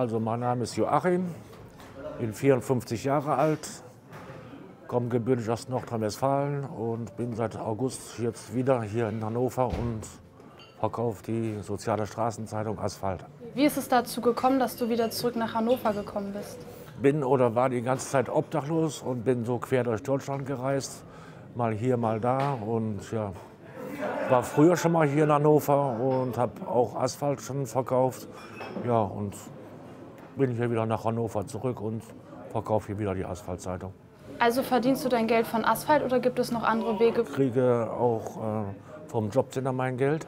Also mein Name ist Joachim, bin 54 Jahre alt, komme gebürtig aus Nordrhein-Westfalen und bin seit August jetzt wieder hier in Hannover und verkaufe die soziale Straßenzeitung Asphalt. Wie ist es dazu gekommen, dass du wieder zurück nach Hannover gekommen bist? Bin oder war die ganze Zeit obdachlos und bin so quer durch Deutschland gereist, mal hier, mal da und ja, war früher schon mal hier in Hannover und habe auch Asphalt schon verkauft. Ja, und bin hier wieder nach Hannover zurück und verkaufe hier wieder die Asphaltzeitung. Also verdienst du dein Geld von Asphalt oder gibt es noch andere Wege? Ich kriege auch äh, vom Jobcenter mein Geld.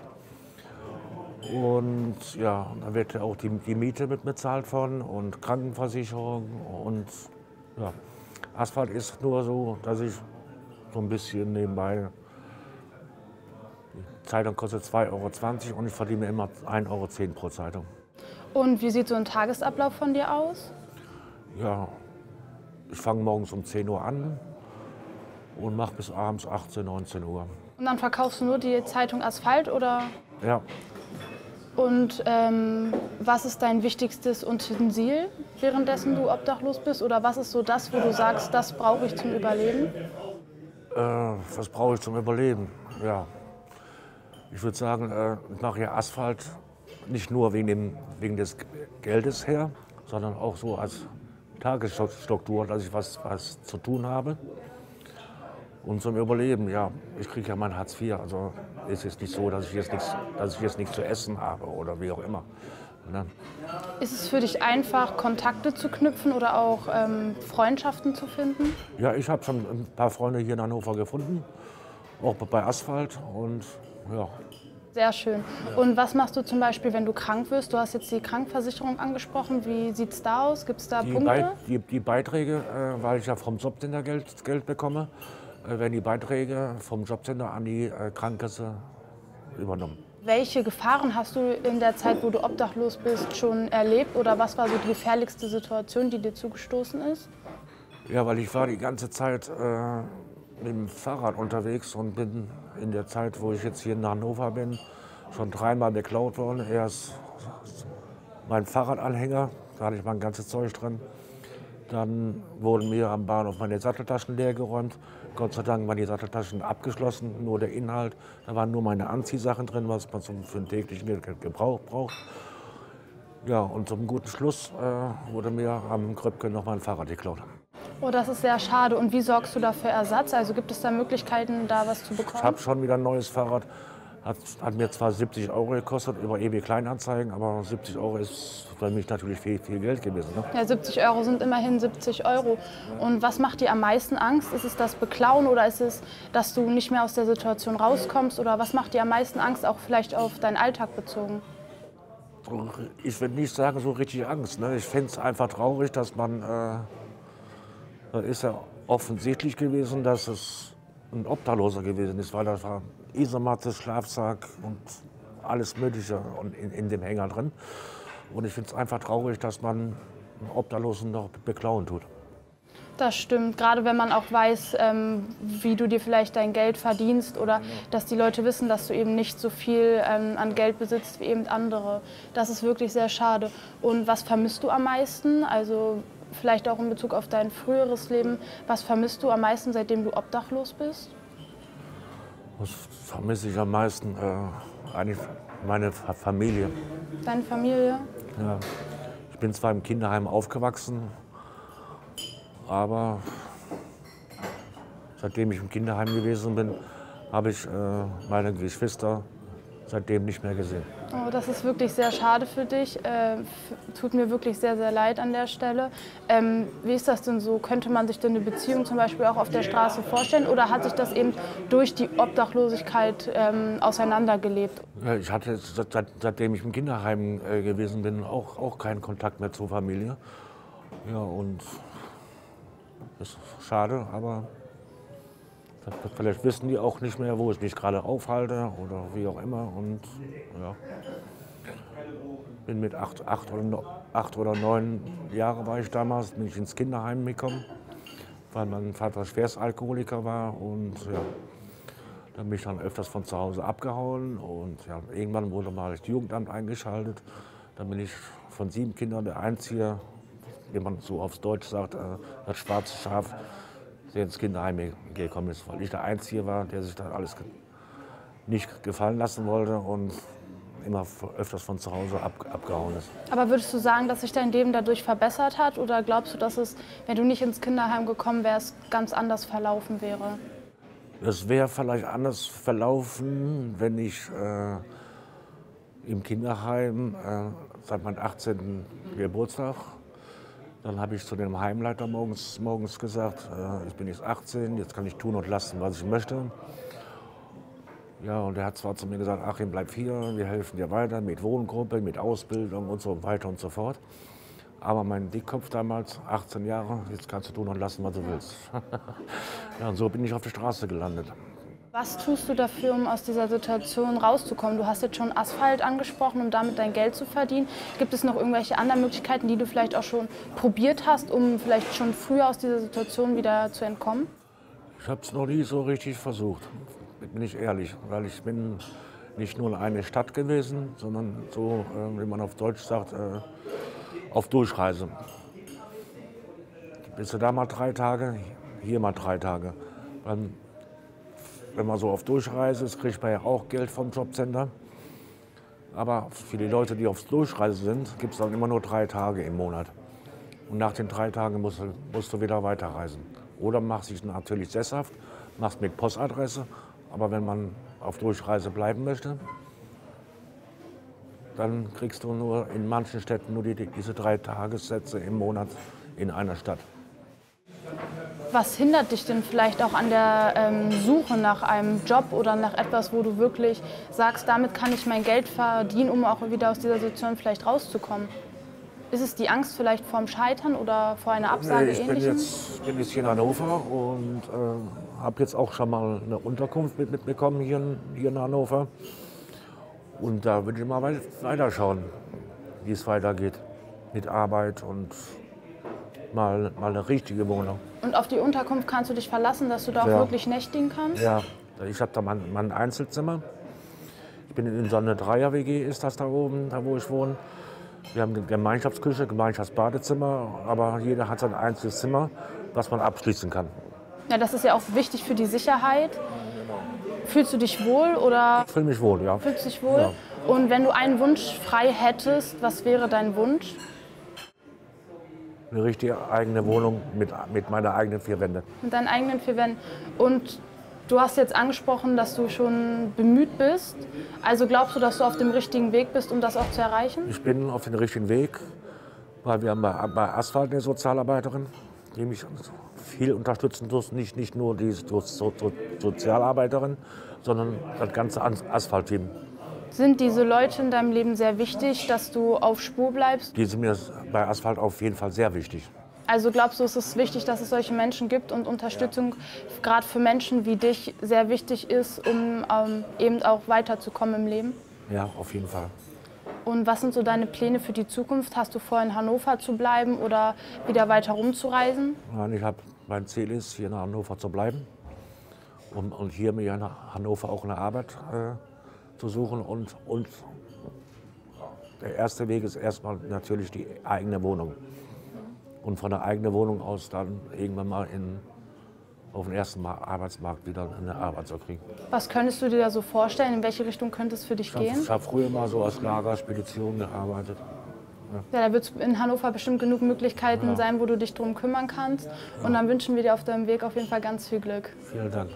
Und ja, da wird auch die, die Miete mit bezahlt von und Krankenversicherung. Und ja, Asphalt ist nur so, dass ich so ein bisschen nebenbei. Die Zeitung kostet 2,20 Euro und ich verdiene immer 1,10 Euro pro Zeitung. Und wie sieht so ein Tagesablauf von dir aus? Ja, ich fange morgens um 10 Uhr an und mache bis abends 18, 19 Uhr. Und dann verkaufst du nur die Zeitung Asphalt oder? Ja, Und ähm, was ist dein wichtigstes Utensil, währenddessen du obdachlos bist? Oder was ist so das, wo du sagst, das brauche ich zum Überleben? äh, was brauche ich zum Überleben? Ja, ich würde sagen, äh, ich mache ja Asphalt nicht nur wegen, dem, wegen des Geldes her, sondern auch so als Tagesstruktur, dass ich was, was zu tun habe. Und zum Überleben, ja, ich kriege ja mein Hartz IV. Also ist es nicht so, dass ich, jetzt nichts, dass ich jetzt nichts zu essen habe oder wie auch immer. Ne? Ist es für dich einfach, Kontakte zu knüpfen oder auch ähm, Freundschaften zu finden? Ja, ich habe schon ein paar Freunde hier in Hannover gefunden, auch bei Asphalt. Und ja, Sehr schön. Und was machst du zum Beispiel, wenn du krank wirst? Du hast jetzt die Krankenversicherung angesprochen. Wie sieht es da aus? Gibt es da die, Punkte? Bei, die, die Beiträge, äh, weil ich ja vom Jobcenter Geld, Geld bekomme, äh, werden die Beiträge vom Jobcenter an die äh, Krankenkasse übernommen. Welche Gefahren hast du in der Zeit, wo du obdachlos bist, schon erlebt? Oder was war so die gefährlichste Situation, die dir zugestoßen ist? Ja, weil ich war die ganze Zeit äh, mit dem Fahrrad unterwegs und bin in der Zeit, wo ich jetzt hier in Hannover bin, schon dreimal beklaut worden. Erst mein Fahrradanhänger, da hatte ich mein ganzes Zeug drin. Dann wurden mir am Bahnhof meine Satteltaschen leer geräumt. Gott sei Dank waren die Satteltaschen abgeschlossen, nur der Inhalt. Da waren nur meine Anziehsachen drin, was man zum, für den täglichen Ge- Gebrauch braucht. Ja, und zum guten Schluss äh, wurde mir am Kröpke noch mein Fahrrad geklaut. Oh, das ist sehr schade. Und wie sorgst du da für Ersatz? Also gibt es da Möglichkeiten, da was zu Ich bekommen? habe schon wieder ein neues Fahrrad. Hat, hat mir zwar 70 Euro gekostet über EB Kleinanzeigen, aber 70 Euro ist für mich natürlich viel, viel Geld gewesen. Ne? Ja, 70 Euro sind immerhin 70 Euro. Und was macht dir am meisten Angst? Ist es das Beklauen oder ist es, dass du nicht mehr aus der Situation rauskommst? Oder was macht dir am meisten Angst, auch vielleicht auf deinen Alltag bezogen? Ich will nicht sagen, so richtig Angst. Ne? Ich fände es einfach traurig, dass man. Äh, ist ja offensichtlich gewesen, dass es ein Obdachloser gewesen ist, weil da war Isomatte, Schlafsack und alles Mögliche in, in dem Hänger drin. Und ich finde es einfach traurig, dass man einen Obdachlosen noch beklauen tut. Das stimmt, gerade wenn man auch weiß, ähm, wie du dir vielleicht dein Geld verdienst oder dass die Leute wissen, dass du eben nicht so viel ähm, an Geld besitzt wie eben andere. Das ist wirklich sehr schade. Und was vermisst du am meisten? Also vielleicht auch in Bezug auf dein früheres Leben. Was vermisst du am meisten, seitdem du obdachlos bist? Was vermisse ich am meisten? Äh, eigentlich meine Fa- Familie. Deine Familie? Ja. Ich bin zwar im Kinderheim aufgewachsen, aber seitdem ich im Kinderheim gewesen bin, habe ich äh, meine Geschwister seitdem nicht mehr gesehen. Oh, das ist wirklich sehr schade für dich. Äh, tut mir wirklich sehr, sehr leid an der Stelle. Ähm, wie ist das denn so? Könnte man sich denn eine Beziehung zum Beispiel auch auf der Straße vorstellen? Oder hat sich das eben durch die Obdachlosigkeit ähm, auseinandergelebt? Ich hatte seit- seitdem ich im Kinderheim äh, gewesen bin auch, auch keinen Kontakt mehr zur Familie. Ja, und das ist schade, aber vielleicht wissen die auch nicht mehr, wo ich mich gerade aufhalte oder wie auch immer. Und ja, bin mit acht, acht, oder, acht oder neun Jahre war ich damals, bin ich ins Kinderheim gekommen, weil mein Vater schwerst Alkoholiker war und ja, dann bin ich dann öfters von zu Hause abgehauen und ja, irgendwann wurde mal das Jugendamt eingeschaltet. Dann bin ich von sieben Kindern der Einzige, wie man so aufs Deutsch sagt, äh, das schwarze Schaf, ins Kinderheim gekommen ist, weil ich der Einzige war, der sich da alles nicht gefallen lassen wollte und immer öfters von zu Hause ab, abgehauen ist. Aber würdest du sagen, dass sich dein Leben dadurch verbessert hat oder glaubst du, dass es, wenn du nicht ins Kinderheim gekommen wärst, ganz anders verlaufen wäre? Es wäre vielleicht anders verlaufen, wenn ich äh, im Kinderheim äh, seit meinem 18. Geburtstag, dann habe ich zu dem Heimleiter morgens, morgens gesagt, äh, ich bin jetzt 18, jetzt kann ich tun und lassen, was ich möchte. Ja, und er hat zwar zu mir gesagt, Achim, bleib hier, wir helfen dir weiter mit Wohngruppe, mit Ausbildung und so weiter und so fort. Aber mein Dickkopf damals, 18 Jahre, jetzt kannst du tun und lassen, was du willst. ja, und so bin ich auf der Straße gelandet. Was tust du dafür, um aus dieser Situation rauszukommen? Du hast jetzt schon Asphalt angesprochen, um damit dein Geld zu verdienen. Gibt es noch irgendwelche anderen Möglichkeiten, die du vielleicht auch schon probiert hast, um vielleicht schon früher aus dieser Situation wieder zu entkommen? Ich habe es noch nie so richtig versucht, bin ich ehrlich, weil ich bin nicht nur in einer Stadt gewesen, sondern so, äh, wie man auf Deutsch sagt, äh, auf Durchreise. Bist du da mal drei Tage, hier mal drei Tage. Dann, wenn man so auf Durchreise ist, kriegt man ja auch Geld vom Jobcenter. Aber für die Leute, die auf Durchreise sind, gibt es dann immer nur drei Tage im Monat. Und nach den drei Tagen musst du, musst du wieder weiterreisen. Oder machst dich natürlich sesshaft, machst mit Postadresse. Aber wenn man auf Durchreise bleiben möchte, dann kriegst du nur in manchen Städten nur die, diese drei Tagessätze im Monat in einer Stadt. Was hindert dich denn vielleicht auch an der ähm, Suche nach einem Job oder nach etwas, wo du wirklich sagst, damit kann ich mein Geld verdienen, um auch wieder aus dieser Situation vielleicht rauszukommen? Ist es die Angst vielleicht vorm Scheitern oder vor einer Absage? Nee, ich bin jetzt, bin jetzt hier in Hannover und äh, habe jetzt auch schon mal eine Unterkunft mit, mitbekommen hier, hier in Hannover. Und da würde ich mal weiter schauen, wie es weitergeht mit Arbeit und mal, mal eine richtige Wohnung. Und auf die Unterkunft kannst du dich verlassen, dass du da auch ja. wirklich nächtigen kannst? Ja, ich habe da mein, mein Einzelzimmer. Ich bin in so einer Dreier-WG, ist das da oben, da wo ich wohne. Wir haben eine Gemeinschaftsküche, Gemeinschaftsbadezimmer, aber jeder hat sein einzelnes Zimmer, was man abschließen kann. Ja, das ist ja auch wichtig für die Sicherheit. Fühlst du dich wohl oder? Ich fühle mich wohl, ja. Fühlst du dich wohl? Ja. Und wenn du einen Wunsch frei hättest, was wäre dein Wunsch? Eine richtige eigene Wohnung mit, mit meiner eigenen vier Wänden. Mit deinen eigenen vier Wänden. Und du hast jetzt angesprochen, dass du schon bemüht bist. Also glaubst du, dass du auf dem richtigen Weg bist, um das auch zu erreichen? Ich bin auf dem richtigen Weg, weil wir haben bei, bei Asphalt eine Sozialarbeiterin, die mich viel unterstützen tut. Nicht, nicht nur die so, so, Sozialarbeiterin, sondern das ganze Asphaltteam. Sind diese Leute in deinem Leben sehr wichtig, dass du auf Spur bleibst? Die sind mir bei Asphalt auf jeden Fall sehr wichtig. Also glaubst du, es ist wichtig, dass es solche Menschen gibt und Unterstützung ja. gerade für Menschen wie dich sehr wichtig ist, um ähm, eben auch weiterzukommen im Leben? Ja, auf jeden Fall. Und was sind so deine Pläne für die Zukunft? Hast du vor, in Hannover zu bleiben oder wieder weiter rumzureisen? Nein, ich habe mein Ziel ist, hier in Hannover zu bleiben und, und hier mir in Hannover auch eine Arbeit äh, zu suchen. Und, und der erste Weg ist erstmal natürlich die eigene Wohnung. Und von der eigenen Wohnung aus dann irgendwann mal in, auf den ersten Arbeitsmarkt wieder eine Arbeit zu kriegen. Was könntest du dir da so vorstellen? In welche Richtung könnte es für dich ich gehen? Ich habe früher mal so als Lagerspedition gearbeitet. Ja, da wird es in Hannover bestimmt genug Möglichkeiten ja. sein, wo du dich darum kümmern kannst. Ja. Und dann wünschen wir dir auf deinem Weg auf jeden Fall ganz viel Glück. Vielen Dank.